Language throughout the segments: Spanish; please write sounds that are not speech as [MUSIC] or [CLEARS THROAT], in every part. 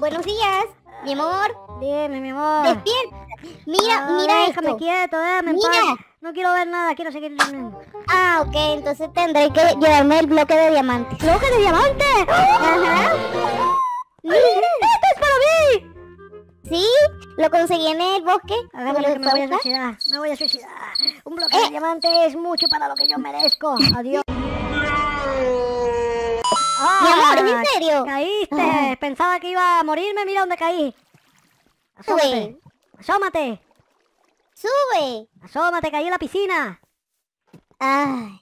Buenos días, mi amor. Dime, mi amor. Despierta. Mira, Ah, mira déjame esto. quieto, déjame en Mira. paz. No quiero ver nada, quiero seguir durmiendo. Ah, ok, entonces tendré que llevarme el bloque de diamantes. ¡Bloque de diamante! Ajá. ¡Esto es para mí! Sí, lo conseguí en el bosque. ¿Lo que me voy a suicidar. Me voy a suicidar. Un bloque Eh. de diamante es mucho para lo que yo merezco. Adiós. Mi amor, ¿es Ah, en serio? Caíste. Ah. Pensaba que iba a morirme. Mira dónde caí. Asómate. Sube. Asómate. Sube. Asómate. Caí en la piscina. Ay,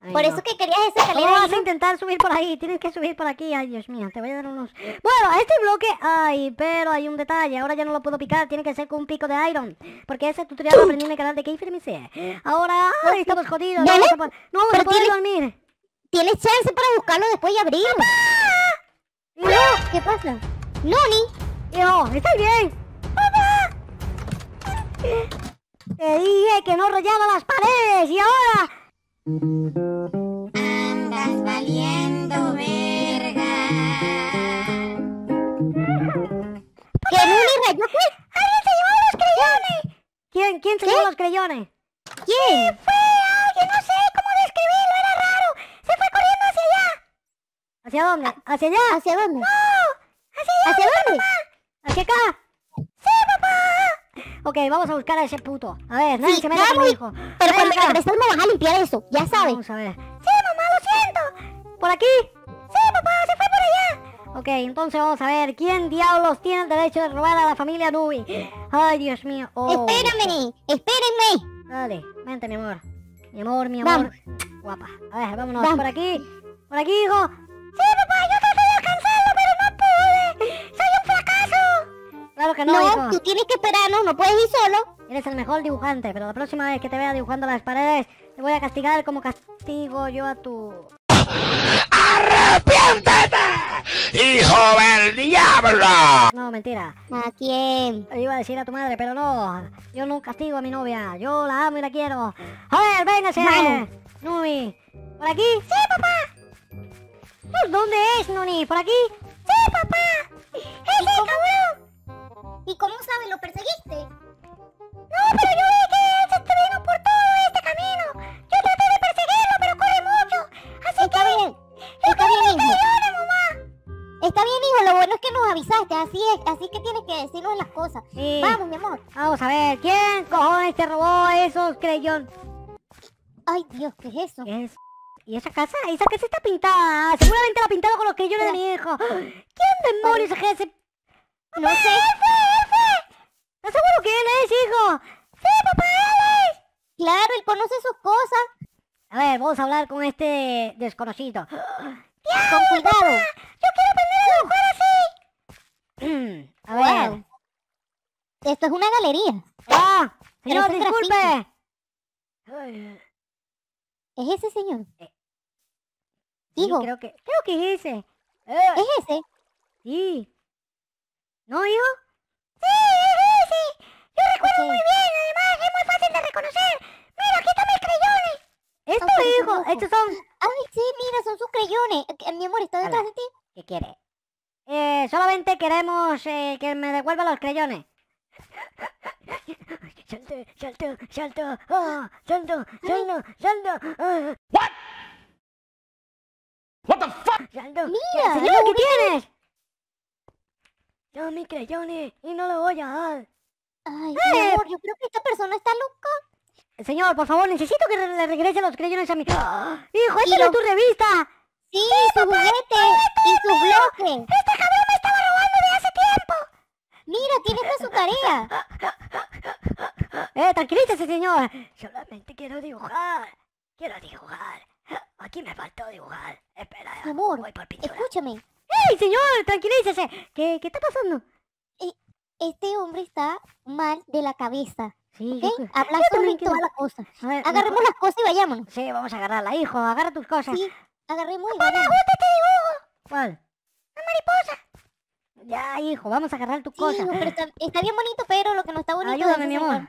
Ay, por no. eso que querías esa ¿Cómo escalera vas ahí, a ¿no? intentar subir por ahí? Tienes que subir por aquí. Ay, Dios mío, te voy a dar unos... Bueno, este bloque... Ay, pero hay un detalle. Ahora ya no lo puedo picar. Tiene que ser con un pico de iron. Porque ese tutorial lo aprendí en el canal de Keifer MC. Ahora... Ay, estamos jodidos. No vamos a, no vamos a Pero poder tiene- dormir. Tienes chance para buscarlo después y abrirlo. Hijo, ¿Qué pasa? Noni. hijo, ¿estás bien? ¡Papá! Te dije que no rayara las paredes y ahora... Andas valiendo verga. ¿Que Noni rayó qué? ¡Alguien se llevó los creyones! ¿Quién, quién se ¿Qué? llevó los creyones? ¿Quién? fue alguien, no sé cómo describirlo, era raro. Se fue corriendo hacia allá. ¿Hacia dónde? ¿Hacia allá? ¿Hacia dónde? ¿Hacia allá? ¿Hacia dónde? ¿Hacia acá? ¡Sí, papá! Ok, vamos a buscar a ese puto. A ver, nadie Sí, se meta con mi hijo. Pero cuando acá. regresemos vas a limpiar eso, ya sabes. Vamos a ver. Sí, mamá, lo siento. ¿Por aquí? Sí, papá, se fue por allá. Ok, entonces vamos a ver quién diablos tiene el derecho de robar a la familia Nubi. Ay, Dios mío. Oh. Espérame, espérenme. Dale, vente, mi amor. Mi amor, mi amor. Guapa. A ver, vámonos. Vamos. Por aquí. Por aquí, hijo. Sí, papá, yo traté de alcanzarlo, pero no pude. Soy un fracaso. Claro que no, No, hijo. tú tienes que esperarnos, no puedes ir solo. Eres el mejor dibujante, pero la próxima vez que te vea dibujando las paredes, te voy a castigar como castigo yo a tu... ¡Arrepiéntete, hijo del diablo! No, mentira. ¿A quién? Iba a decir a tu madre, pero no. Yo no castigo a mi novia. Yo la amo y la quiero. A ver, véngase. Nuni. ¿Por aquí? Sí, papá. ¿Por dónde es, Nuni? ¿Por aquí? Sí, papá. [LAUGHS] ¡Ese cabrón! ¿Y cómo sabes? ¿Lo perseguiste? No, pero yo vi que él se te vino por todo este camino. Yo traté de perseguirlo, pero corre mucho. Así Está que... bien, está bien, hijo. ¡Creyones, mamá! Está bien, hijo, lo bueno es que nos avisaste, así es, así que tienes que decirnos las cosas. Sí. Vamos, mi amor. Vamos a ver, ¿quién cojones te robó esos creyones? Ay, Dios, ¿qué es eso? ¿Qué es? ¿Y esa casa? Esa casa está pintada. Seguramente la pintaron con los creyones de mi hijo. ¿Quién demonios es ese? No sé. ¿Estás seguro que él es, hijo? Sí, papá, él es. Claro, él conoce sus cosas. A ver, vamos a hablar con este desconocido. Con cuidado. Yo quiero aprender a dibujar así. [CLEARS THROAT] a ver. Wow. Esto es una galería. Ah, señor, disculpe. ¿Es ese señor? Sí, Hijo, creo que, creo que es ese. Eh, ¿es ese? Sí. ¿No, hijo? Sí, es ese. Yo recuerdo muy bien, además es muy fácil de reconocer. Mira, aquí están mis creyones. Esto, Ok, qué hijo, estos son... Ay, sí, mira, son sus creyones. Eh, Mi amor, ¿está detrás de ti? ¿Qué quiere? Eh, solamente queremos eh, que me devuelva los creyones. [LAUGHS] Salto, salto, salto, ah, salto, salto, salto, What? What the fuck? salto. Mira, Señor, lo ¿qué tienes? Son mis creyones y no lo voy a dar. Ay, Eh. mi amor, yo creo que esta persona está loca. Señor, por favor, necesito que le regrese los creyones a mi... [GASPS] ¡Hijo, esta es tu revista! Sí, su juguete y su bloque. ¡Este cabrón me estaba robando de hace tiempo! Mira, tiene esta su tarea. [LAUGHS] Eh, tranquilícese, señor. Solamente quiero dibujar. Quiero dibujar. Aquí me faltó dibujar. Espera, Mi amor, voy por pintura. escúchame. ¡Ey, señor! Tranquilícese. ¿Qué, ¿Qué está pasando? Este hombre está mal de la cabeza. Sí, ¿Ok? yo Habla yo solo y también quiero- toda la cosa. A ver, Agarremos las cosas y vayámonos. Sí, vamos a agarrarla, hijo. Agarra tus cosas. Sí, agarremos y ¡Me vayámonos. gusta este dibujo! ¿Cuál? ¡La mariposa! Ya, hijo, vamos a agarrar tus Sí, cosas. hijo, pero está, está bien bonito, pero lo que no está bonito Ayúdame, es mi amor. señor.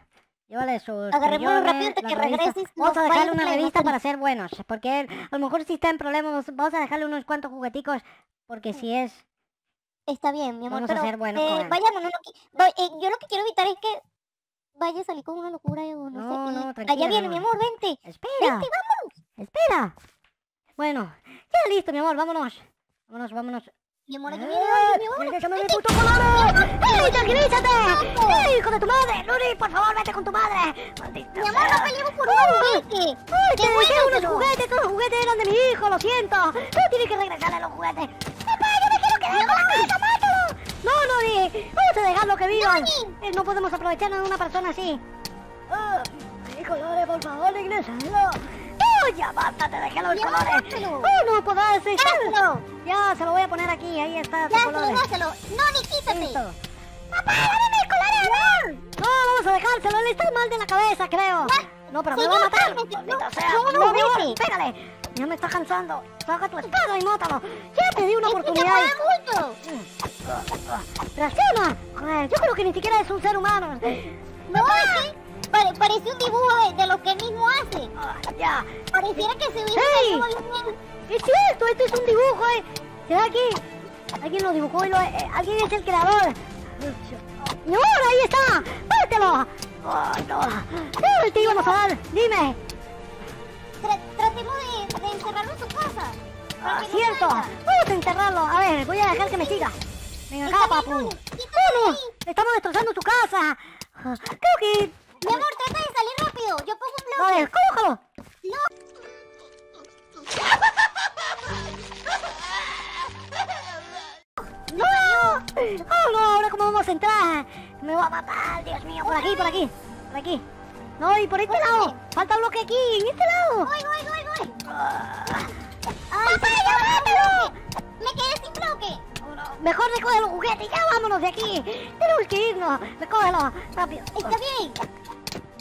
Llévale sus Agarrémoslo creyones, rápido antes que regreses, Vamos no a dejarle una revista para ser buenos. Porque él, a lo mejor si está en problemas, vamos a dejarle unos cuantos jugueticos. Porque si es... Está bien, mi amor, Vamos a ser buenos eh, no qui- voy- eh, yo lo que quiero evitar es que vaya a salir con una locura o no, No, sé. no, tranquila, Allá viene, mi amor, vente. Espera. Vente, vámonos. Espera. Bueno, ya listo, mi amor, vámonos. Vámonos, vámonos. Mi amor, aquí ¡Eh! viene alguien, mi amor. ¡Déjame mi puto colores! ¡Ey, tranquilízate! ¡Ey, hijo de tu madre! ¡Nuri, por favor, vete con tu madre! ¡Maldita Mi amor, no peleemos por un juguete. ¡Ay, te ¡Qué dejé unos juguetes! ¡Todos los juguetes eran de mi hijo! ¡Lo siento! ¡No tienes que regresarle los juguetes! ¡Papá, yo me quiero quedar con la casa! ¡Mátalo! ¡No, Nuri! ¡Vamos a dejarlo que vivan! Eh, no podemos aprovecharnos de una persona así. ¡Ah, mis colores, por favor, iglesia! ¡No! ¡No, ya basta! ¡Te dejé los colores! ¡Oh, no podrás estar! Ya, se lo voy a poner aquí. Ahí está, colores. dáselo. No, ni quítate. Listo. ¡Papá, dame mis colores! No, vamos a dejárselo. Él está mal de la cabeza, creo. No, pero me va a matar. No, sea. no, no, No, pégale. Ya me está cansando. Saca tu espada y mátalo. Ya te di una Es que te oportunidad. Joder, yo creo que ni siquiera es un ser humano. No, que pare- parece un dibujo de, de lo que él mismo hace. Ah, ya. Pareciera que se hubiese hecho. Es cierto, esto es un dibujo, ¿eh? ¿Será que alguien lo dibujó y lo, eh, alguien es el creador? ¡No, ahí está! ¡Pártelo! ¡Oh, no! ¡Eh, te íbamos a dar! ¡Dime! Tra- tratemos de, de encerrarlo en su casa. ¡Ah, no cierto! ¡Vamos a enterrarlo! A ver, voy a dejar que me siga. Venga acá, papu. ¡Estamos destrozando tu casa! Creo que... Mi amor, trata de salir rápido. Yo pongo un A bloque. ver, colócalo. ¡No! ¡Oh, no! ¿Ahora cómo vamos a entrar? Me va a matar, Dios mío. Por aquí, por aquí. Por aquí. No, y por este lado. Falta un bloque aquí, en este lado. Voy, voy, voy, voy. Ah, ¡Ay, ¡Papá, ya! Me quedé sin bloque. Mejor recoge los juguetes ya vámonos de aquí. Tenemos que irnos. Recógelo, rápido. Está bien.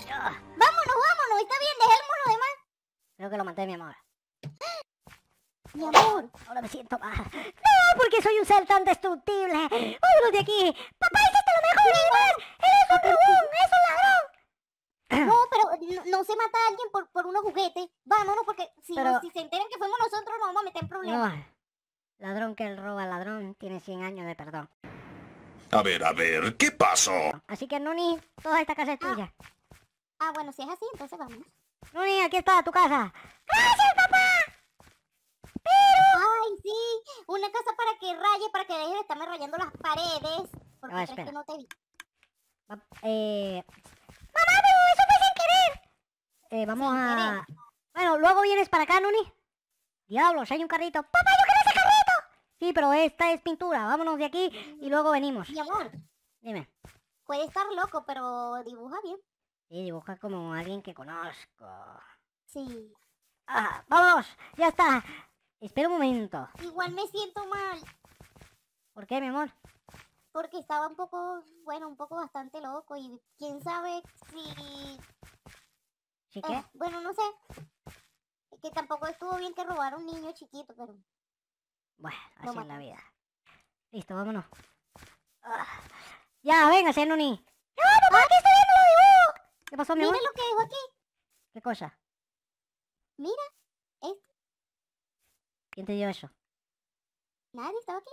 Vámonos, vámonos. Está bien, dejémoslo lo demás. Creo que lo maté, mi amor. Mi amor. Ahora me siento mal. No, porque soy un ser tan destructible. Vámonos de aquí. Papá, hiciste lo mejor, Iván. Eres un dragón, es un ladrón. No, pero no, no se mata a alguien por, por unos juguetes. Vámonos, porque si, Pero- nos- si se enteran que fuimos nosotros, nos vamos a meter en problemas. No, ladrón que roba al ladrón tiene 100 años de perdón. A ver, a ver, ¿qué pasó? Así que, Nuni, toda esta casa es tuya. Ah, bueno, si es así, entonces vamos. Nuni, aquí está tu casa. ¡Gracias, papá! Ay, sí. Una casa para que raye, para que dejes de estarme rayando las paredes. Porque espera. que no te vi. Va- Eh... ¡Mamá, pero eso fue sin querer! Eh, vamos Sin a... Bueno, luego vienes para acá, Nuni. Diablos, hay un carrito. ¡Papá, yo quiero ese carrito! Sí, pero esta es pintura. Vámonos de aquí y luego venimos. Mi amor, Dime. puede estar loco, pero dibuja bien. Sí, dibuja como alguien que conozco. Sí. Ah, vámonos, ya está. Espera un momento. Igual me siento mal, ¿Por qué, mi amor? porque estaba un poco, bueno, un poco bastante loco y quién sabe si... ¿Sí qué? eh, bueno, no sé. Es que tampoco estuvo bien que robara a un niño chiquito, pero... Bueno, así es la vida. Listo, vámonos. Ah, Ya, véngase, Nuni. ¡No, papá, aquí estoy viendo lo dibujo! ¿Qué pasó, mi Mira amor? lo que dejó aquí. ¿Qué cosa? Mira, ¿Quién te dio eso? nadie estaba aquí.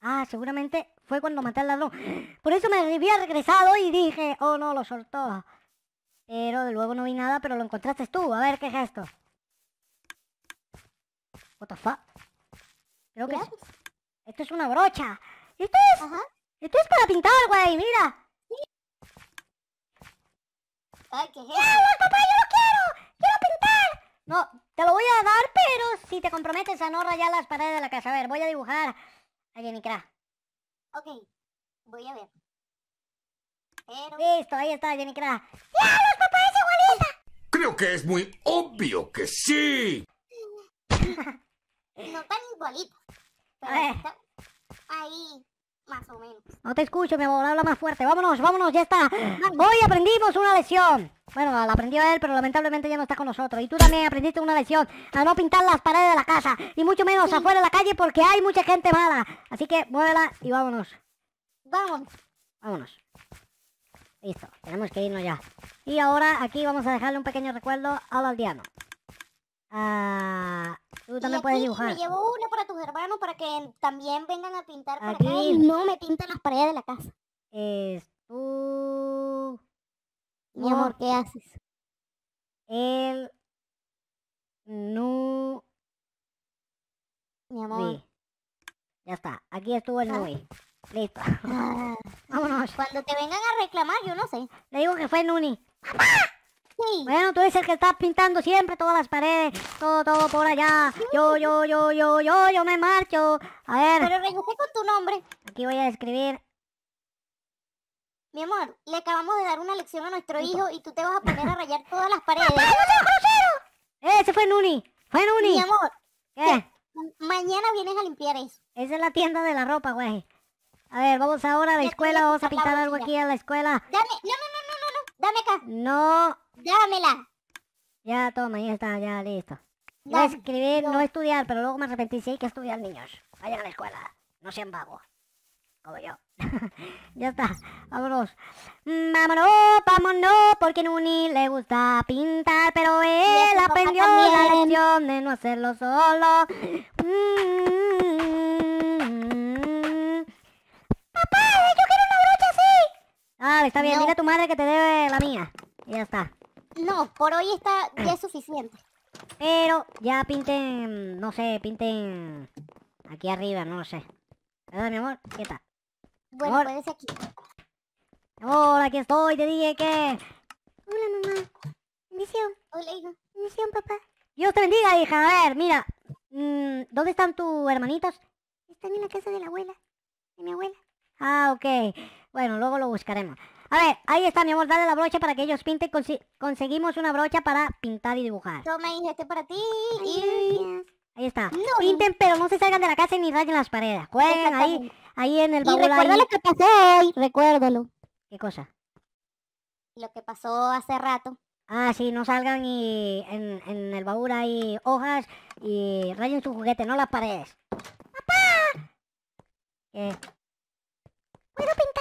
Ah, seguramente fue cuando maté al ladrón. Por eso me había regresado y dije, oh no, lo soltó. Pero de luego no vi nada, pero lo encontraste tú. A ver, ¿qué es esto? What the fuck? Creo que es- esto es una brocha. Esto es, Ajá. esto es para pintar, güey, mira. Ay, ¿qué es eso? ¡Diablos, papá, yo lo quiero! No, te lo voy a dar, pero si te comprometes a no rayar las paredes de la casa. A ver, voy a dibujar a Jenny Cra. Ok, voy a ver. Pero... Listo, ahí está Jenny Cra. ¡Diablos, papá, es igualita! Creo que es muy obvio que sí. [LAUGHS] No tan igualita. Pero A ver. está ahí, más o menos. No te escucho, mi amor, habla más fuerte. Vámonos, vámonos, ya está. Hoy aprendimos una lección. Bueno, la aprendió él, pero lamentablemente ya no está con nosotros. Y tú también aprendiste una lección a no pintar las paredes de la casa. Y mucho menos Sí. afuera de la calle porque hay mucha gente mala. Así que muévela y vámonos. Vamos. Vámonos. Listo, tenemos que irnos ya. Y ahora aquí vamos a dejarle un pequeño recuerdo al aldeano. Ah, tú Y también puedes aquí dibujar. Me llevo una para tus hermanos para que también vengan a pintar para acá Aquí. y no me pinten las paredes de la casa. Es tú. Mi amor, ¿qué haces? El. Nu. Mi amor. Ya está. Aquí estuvo el Ah. Nui. Listo. Ah, [LAUGHS] Vámonos. cuando te vengan a reclamar, yo no sé. Le digo que fue Nuni. Sí. Bueno, tú eres el que está pintando siempre todas las paredes. Todo, todo por allá. Yo, yo, yo, yo, yo, yo me marcho. A ver, Pero regresé con tu nombre. aquí voy a escribir. Mi amor, le acabamos de dar una lección a nuestro hijo y tú te vas a poner a rayar todas las paredes. Ese fue Nuni. Fue Nuni. Mi amor, ¿Qué? mañana vienes a limpiar eso. Esa es la tienda de la ropa, güey. A ver, vamos ahora a la escuela. Vamos a pintar algo aquí a la escuela. Dame, no, no, no, no, no, no. Dame acá. No. Dámela. Ya, toma, ya está, ya listo. Iba a escribir, no no. estudiar, pero luego me arrepentí. Sí, hay que estudiar, niños. Vayan a la escuela. No sean vagos. Como yo. [LAUGHS] ya está. Vámonos. Vámonos, vámonos, porque Nuni le gusta pintar, pero él aprendió la lección de no hacerlo solo. Mm. Papá, yo quiero una brocha así. Ah, está bien, No. dile a tu madre que te debe la mía. Y ya está. No, por hoy está ya es suficiente. Pero ya pinten, no sé, pinten aquí arriba, no lo sé. ¿Verdad, mi amor? ¿Qué tal? Bueno, Amor. puedes aquí. Hola, aquí estoy, te dije que... Hola, mamá. Bendición, Hola, hijo. bendición, papá. Dios te bendiga, hija. A ver, mira. mm, ¿Dónde están tus hermanitos? Están en la casa de la abuela, de mi abuela. Ah, ok. Bueno, luego lo buscaremos. A ver, ahí está, mi amor, dale la brocha para que ellos pinten. Consi- conseguimos una brocha para pintar y dibujar. Toma, hija, este para ti. Y... Gracias. Ahí está. No, Pinten, pero no se salgan de la casa ni rayen las paredes. Jueguen ahí, ahí en el Y baúl. recuerda ahí. lo que pasó hoy. Recuérdalo. ¿Qué cosa? Lo que pasó hace rato. Ah, sí, no salgan y en, en el baúl hay hojas y rayen su juguete, no las paredes. ¡Papá! ¿Qué? ¿Puedo pintar?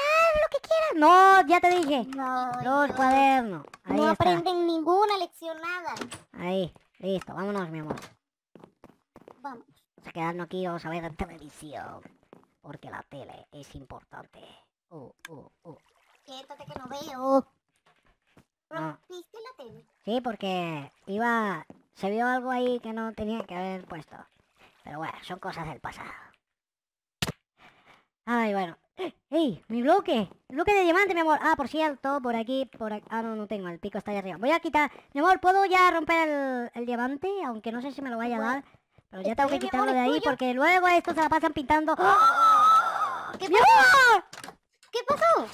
No, ya te dije. No, Los no, cuadernos. Ahí no está. aprenden ninguna lección, nada. Ahí, listo, vámonos, mi amor. Vamos. Vamos a quedarnos aquí, vamos a ver televisión. Porque la tele es importante. Uh, uh, uh. Quédate que no veo. No. ¿Rompiste la tele? Sí, porque iba. Se vio algo ahí que no tenía que haber puesto. Pero bueno, son cosas del pasado. Ay, bueno. ¡Ey! ¡Mi bloque! ¡Bloque de diamante, mi amor! Ah, por cierto, por aquí, por aquí... Ah, no, no tengo, el pico está allá arriba. Voy a quitar... Mi amor, ¿puedo ya romper el, diamante? Aunque no sé si me lo vaya a dar. Pero ya tengo que quitarlo de ahí porque luego esto se la pasan pintando. ¿Qué pasó? ¿Qué pasó?